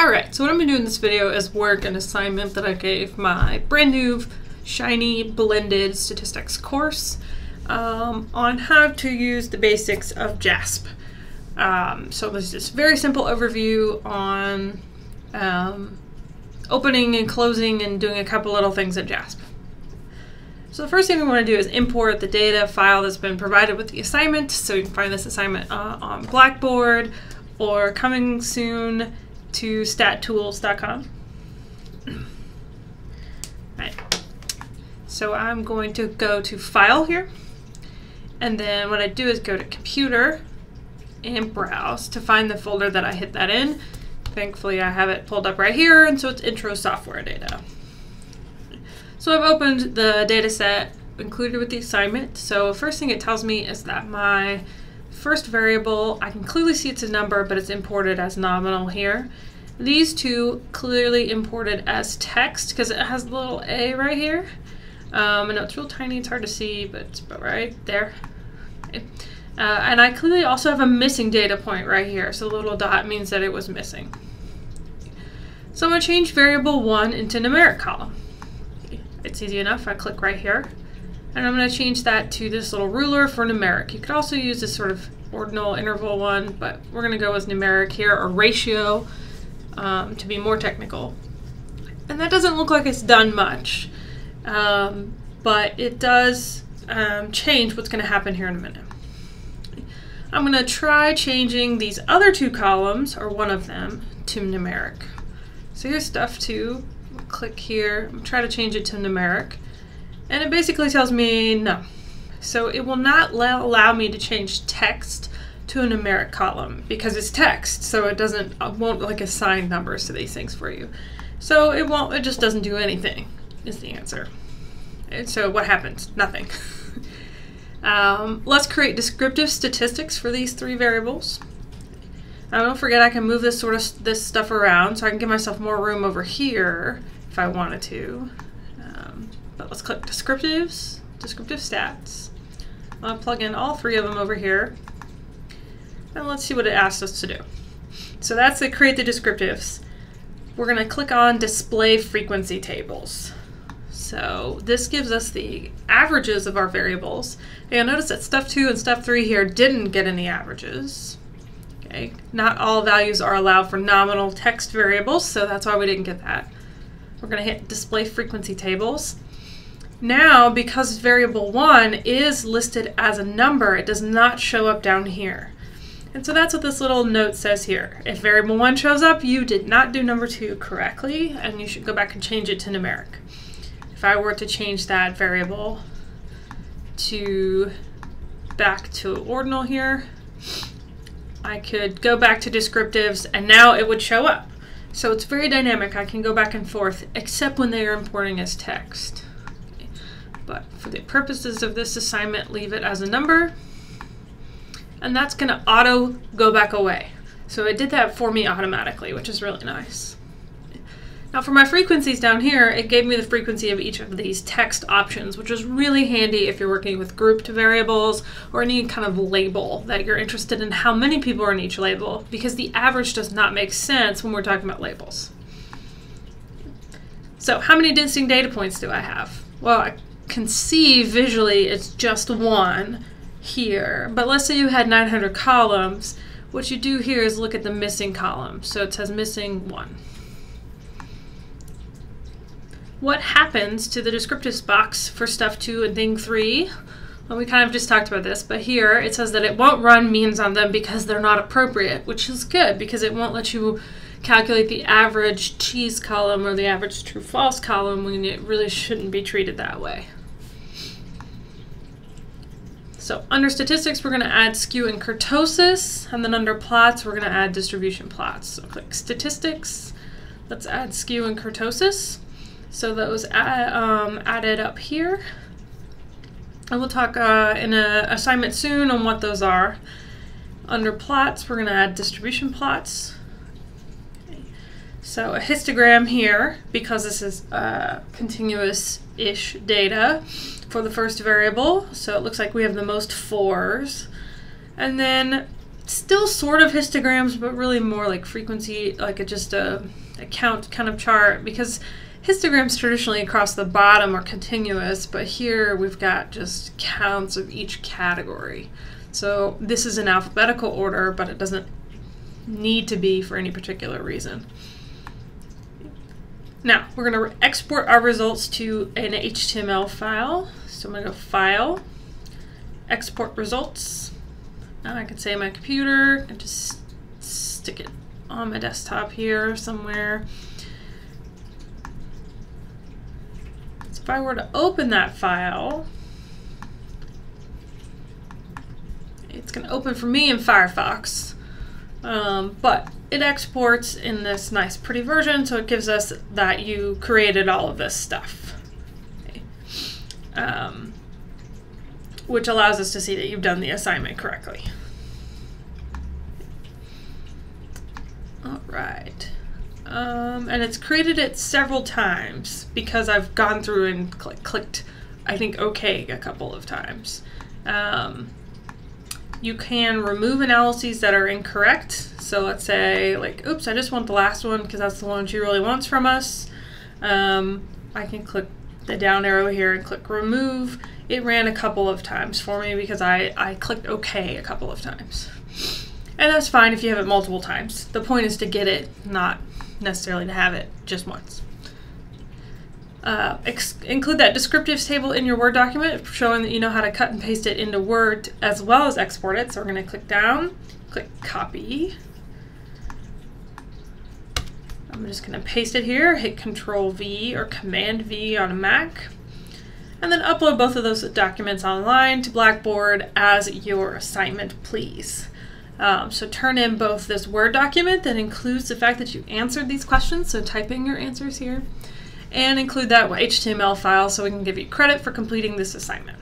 Alright, so what I'm going to do in this video is work an assignment that I gave my brand new shiny blended statistics course um, on how to use the basics of JASP. Um, so there's this very simple overview on um, opening and closing and doing a couple little things in JASP. So the first thing we want to do is import the data file that's been provided with the assignment. So you can find this assignment uh, on Blackboard or coming soon to stattools.com. right. So I'm going to go to File here. And then what I do is go to Computer and Browse to find the folder that I hit that in. Thankfully, I have it pulled up right here, and so it's Intro Software Data. So I've opened the data set included with the assignment. So first thing it tells me is that my first variable, I can clearly see it's a number, but it's imported as nominal here. These two clearly imported as text because it has the little A right here. Um, I know it's real tiny, it's hard to see, but it's about right there. Okay. Uh, and I clearly also have a missing data point right here, so the little dot means that it was missing. So I'm going to change variable 1 into numeric column. It's easy enough, I click right here. And I'm going to change that to this little ruler for numeric. You could also use this sort of ordinal interval one, but we're going to go with numeric here, or ratio, um, to be more technical. And that doesn't look like it's done much, um, but it does um, change what's going to happen here in a minute. I'm going to try changing these other two columns, or one of them, to numeric. So here's stuff two. Click here, try to change it to numeric. And it basically tells me no. So it will not allow me to change text to a numeric column because it's text, so it doesn't uh, won't like assign numbers to these things for you. So it won't. It just doesn't do anything. Is the answer. And so what happens? Nothing. um, let's create descriptive statistics for these three variables. Now don't forget I can move this sort of this stuff around, so I can give myself more room over here if I wanted to. Let's click descriptives, descriptive stats. I'll plug in all three of them over here. And let's see what it asks us to do. So that's the create the descriptives. We're going to click on display frequency tables. So this gives us the averages of our variables. And you'll notice that step 2 and step 3 here didn't get any averages. Okay, Not all values are allowed for nominal text variables, so that's why we didn't get that. We're going to hit display frequency tables. Now, because variable 1 is listed as a number, it does not show up down here. And so that's what this little note says here. If variable 1 shows up, you did not do number 2 correctly, and you should go back and change it to numeric. If I were to change that variable to back to ordinal here, I could go back to descriptives, and now it would show up. So it's very dynamic. I can go back and forth, except when they are importing as text but for the purposes of this assignment, leave it as a number. And that's going to auto go back away. So it did that for me automatically, which is really nice. Now for my frequencies down here, it gave me the frequency of each of these text options, which is really handy if you're working with grouped variables or any kind of label that you're interested in how many people are in each label, because the average does not make sense when we're talking about labels. So how many distinct data points do I have? Well, I can see visually it's just one here. But let's say you had 900 columns. What you do here is look at the missing column. So it says missing one. What happens to the descriptives box for stuff two and thing three? Well, we kind of just talked about this, but here it says that it won't run means on them because they're not appropriate, which is good because it won't let you calculate the average cheese column or the average true false column when it really shouldn't be treated that way. So under statistics, we're going to add skew and kurtosis, and then under plots, we're going to add distribution plots. So click statistics. Let's add skew and kurtosis. So those add, um, added up here. And we'll talk uh, in an assignment soon on what those are. Under plots, we're going to add distribution plots. So a histogram here, because this is uh, continuous-ish data, for the first variable. So it looks like we have the most fours. And then still sort of histograms, but really more like frequency, like a, just a, a count kind of chart because histograms traditionally across the bottom are continuous, but here we've got just counts of each category. So this is in alphabetical order, but it doesn't need to be for any particular reason. Now, we're going to export our results to an HTML file. So I'm going to go File, Export Results. Now I can say my computer and just stick it on my desktop here somewhere. So if I were to open that file, it's going to open for me in Firefox. Um, but it exports in this nice pretty version, so it gives us that you created all of this stuff. Um, which allows us to see that you've done the assignment correctly. All right. Um, and it's created it several times because I've gone through and cl clicked, I think, OK a couple of times. Um, you can remove analyses that are incorrect. So let's say, like, oops, I just want the last one because that's the one she really wants from us. Um, I can click the down arrow here and click remove. It ran a couple of times for me because I, I clicked OK a couple of times. And that's fine if you have it multiple times. The point is to get it, not necessarily to have it just once. Uh, include that descriptives table in your Word document, showing that you know how to cut and paste it into Word as well as export it. So we're going to click down, click copy. I'm just going to paste it here, hit Control V or Command V on a Mac, and then upload both of those documents online to Blackboard as your assignment, please. Um, so turn in both this Word document that includes the fact that you answered these questions, so typing your answers here, and include that HTML file so we can give you credit for completing this assignment.